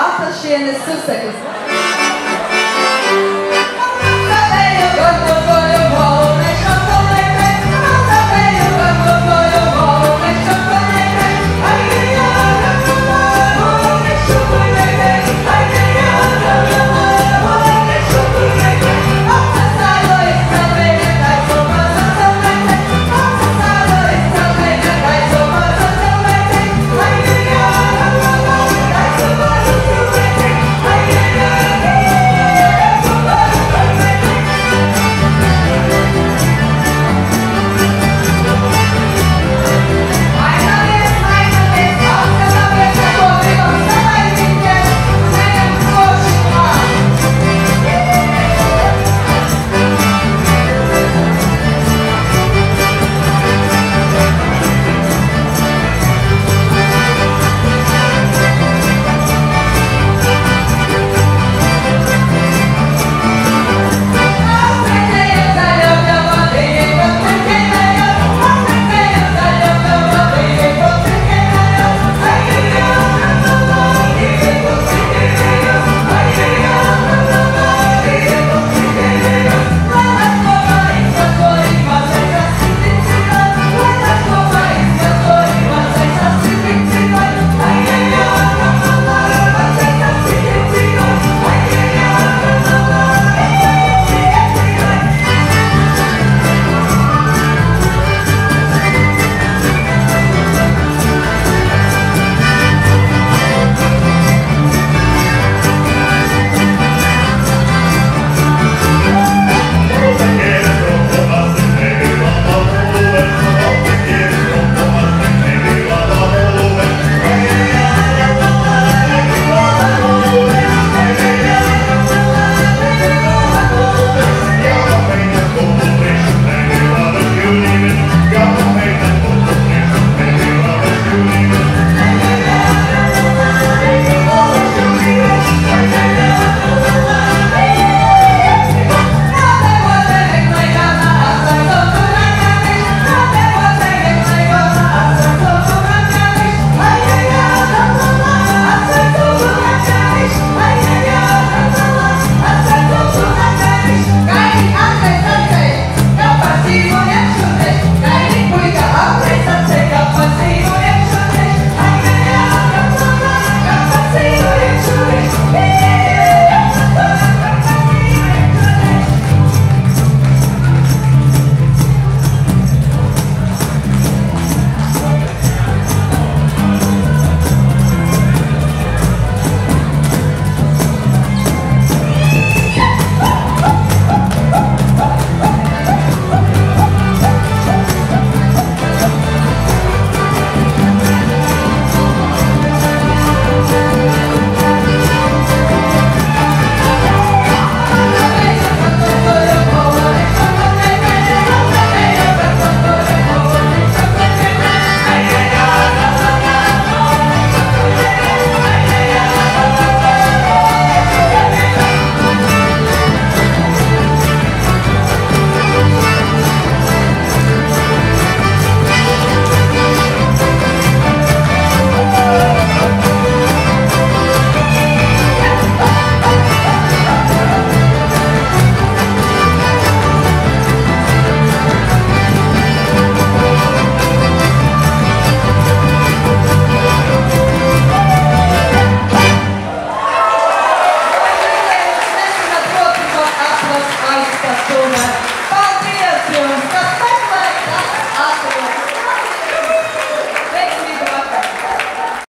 After in two seconds.